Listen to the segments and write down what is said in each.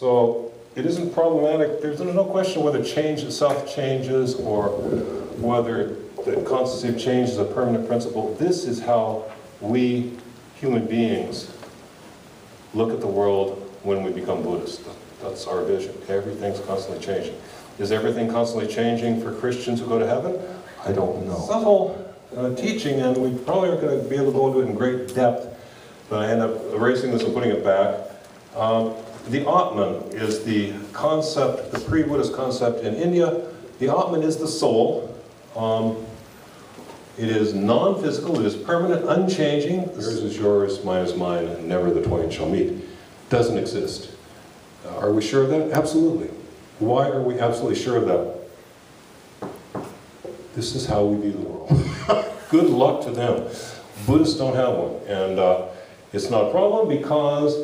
So it isn't problematic, there's no question whether change itself changes or whether the constancy of change is a permanent principle. This is how we human beings look at the world when we become Buddhist. That's our vision. Everything's constantly changing. Is everything constantly changing for Christians who go to heaven? I don't know. Subtle uh, teaching, and we probably aren't going to be able to go into it in great depth, but I end up erasing this and putting it back. Um, the Atman is the concept, the pre-Buddhist concept in India. The Atman is the soul. Um, it is non-physical, it is permanent, unchanging. Yours is yours, mine is mine, and never the twain shall meet. Doesn't exist. Uh, are we sure of that? Absolutely. Why are we absolutely sure of that? This is how we view the world. Good luck to them. Buddhists don't have one. And uh, it's not a problem because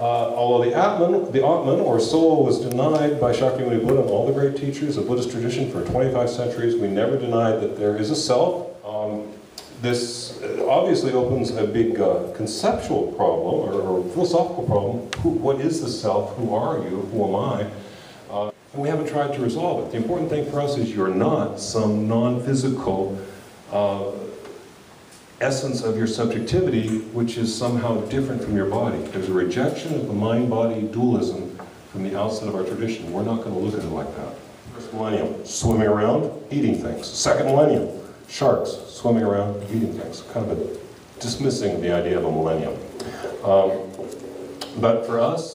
although the Atman, the Atman, or soul, was denied by Shakyamuni Buddha and all the great teachers of Buddhist tradition for 25 centuries, we never denied that there is a self. Um, this obviously opens a big uh, conceptual problem or, or, philosophical problem. Who, what is the self? Who are you? Who am I? Uh, and we haven't tried to resolve it. The important thing for us is you're not some non-physical uh, essence of your subjectivity, which is somehow different from your body. There's a rejection of the mind-body dualism from the outset of our tradition. We're not going to look at it like that. First millennium, swimming around, eating things. Second millennium, sharks swimming around, eating things. Kind of dismissing the idea of a millennium. Um, but for us,